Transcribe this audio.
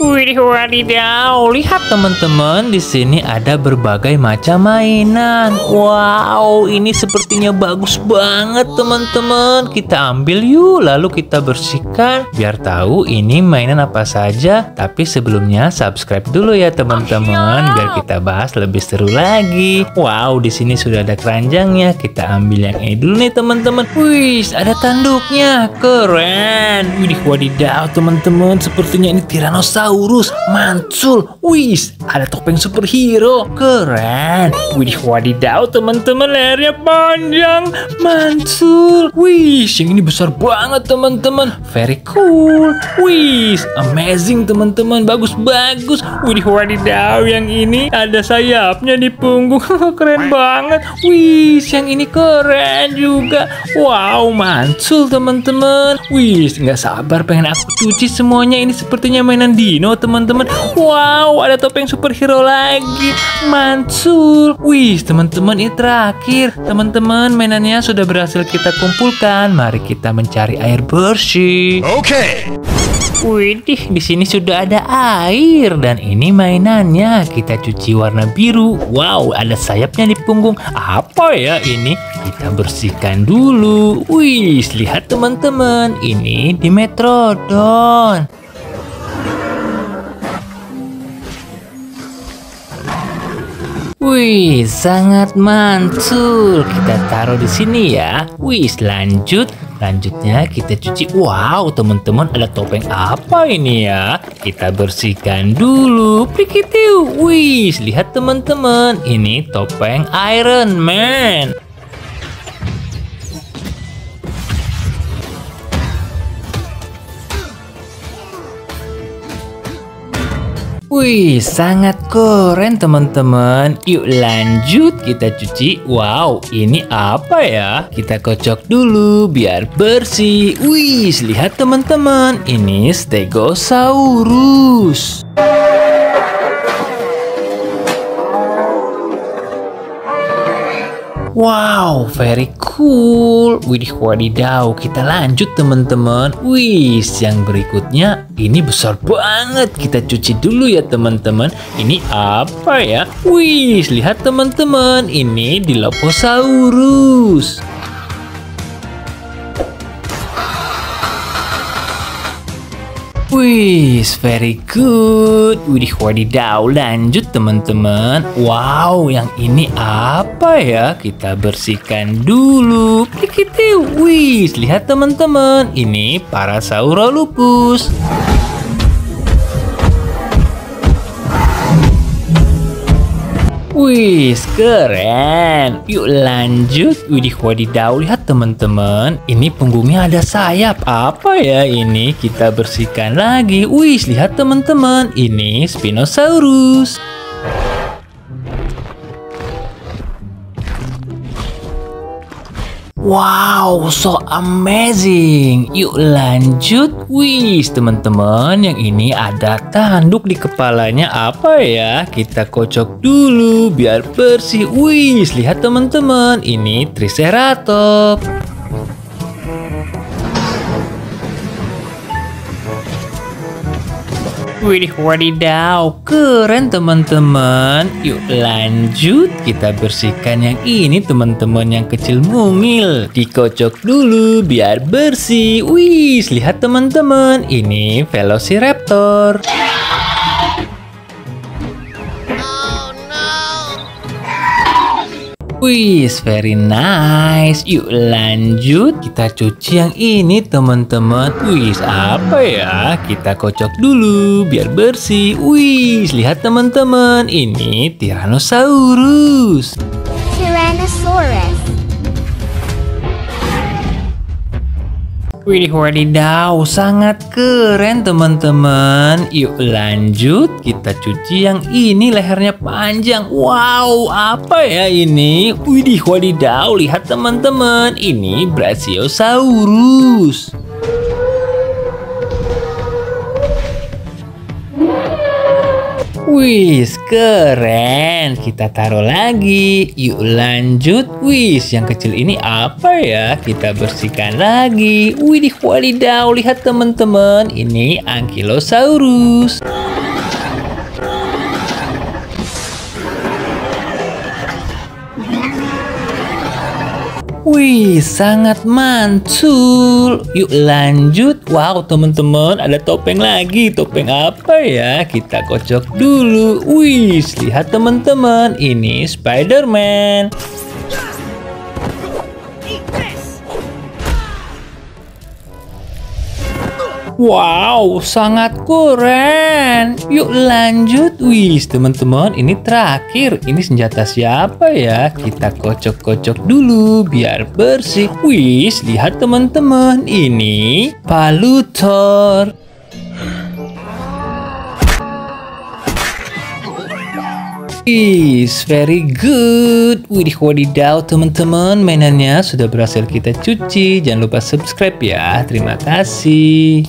Wih, wadidaw. Lihat teman-teman, di sini ada berbagai macam mainan. Wow, ini sepertinya bagus banget teman-teman. Kita ambil yuk, lalu kita bersihkan biar tahu ini mainan apa saja. Tapi sebelumnya subscribe dulu ya teman-teman biar kita bahas lebih seru lagi. Wow, di sini sudah ada keranjangnya. Kita ambil yang ini dulu nih teman-teman. Wih, ada tanduknya. Keren. Wih, wadidaw teman-teman. Sepertinya ini Tyrannosaurus Dinosaurus, Mansul, wis, ada topeng superhero, keren. Wih, wadidaw teman-teman, lehernya panjang, Mansul, wis, yang ini besar banget teman-teman, very cool, wis, amazing teman-teman, bagus-bagus. Wih, wadidaw, yang ini ada sayapnya di punggung, keren banget, wis, yang ini keren juga. Wow, Mansul teman-teman, wis, nggak sabar pengen aku cuci semuanya. Ini sepertinya mainan di Dino teman-teman Wow ada topeng superhero lagi Mansul Wih teman-teman ini terakhir Teman-teman mainannya sudah berhasil kita kumpulkan Mari kita mencari air bersih Oke okay. Widih, di sini sudah ada air dan ini mainannya. Kita cuci warna biru. Wow, ada sayapnya di punggung. Apa ya ini? Kita bersihkan dulu. Wih, lihat teman-teman, ini di Metrodon. Wih, sangat mantul. Kita taruh di sini ya. Wih, lanjut. Lanjutnya kita cuci. Wow, teman-teman ada topeng apa ini ya? Kita bersihkan dulu. Pikitiu. Wih, lihat teman-teman. Ini topeng Iron Man. Wih, sangat keren teman-teman. Yuk lanjut kita cuci. Wow, ini apa ya? Kita kocok dulu biar bersih. Wih, lihat teman-teman. Ini Stegosaurus. Wow, very cool. Widih wadidaw, kita lanjut teman-teman. Wih, yang berikutnya ini besar banget. Kita cuci dulu ya teman-teman. Ini apa ya? Wih, lihat teman-teman. Ini Dilophosaurus. Wih, very good. Widih wadidaw, lanjut teman-teman. Wow, yang ini apa ya? Kita bersihkan dulu. Klikiti, wih, lihat teman-teman. Ini Parasaurolophus. Wih, keren. Yuk lanjut. Widih wadidaw, lihat teman-teman. Ini punggungnya ada sayap. Apa ya ini? Kita bersihkan lagi. Wih, lihat teman-teman. Ini Spinosaurus. Wow, so amazing. Yuk lanjut. Wih, teman-teman, yang ini ada tanduk di kepalanya apa ya? Kita kocok dulu biar bersih. Wih, lihat teman-teman, ini Triceratops. Widih wadidaw, keren teman-teman. Yuk lanjut, kita bersihkan yang ini teman-teman yang kecil mungil. Dikocok dulu biar bersih. Wih, lihat teman-teman, ini Velociraptor. Wih, very nice. Yuk lanjut, kita cuci yang ini teman-teman. Wih, apa ya? Kita kocok dulu biar bersih. Wih, lihat teman-teman, ini Tyrannosaurus. Tyrannosaurus. Widih wadidaw, sangat keren teman-teman. Yuk lanjut, kita cuci yang ini lehernya panjang. Wow, apa ya ini? Widih wadidaw, lihat teman-teman. Ini Brachiosaurus. Wis, keren. Kita taruh lagi. Yuk lanjut. Wis, yang kecil ini apa ya? Kita bersihkan lagi. Widih wadidaw, lihat teman-teman. Ini Ankylosaurus. Wih, sangat mantul. Yuk lanjut. Wow, teman-teman, ada topeng lagi. Topeng apa ya? Kita kocok dulu. Wih, lihat teman-teman. Ini Spider-Man. Wow, sangat keren. Yuk lanjut. Wih, teman-teman, ini terakhir. Ini senjata siapa ya? Kita kocok-kocok dulu biar bersih. Wih, lihat teman-teman. Ini palu Thor. Is very good. Widih wadidaw teman-teman mainannya sudah berhasil kita cuci. Jangan lupa subscribe ya. Terima kasih.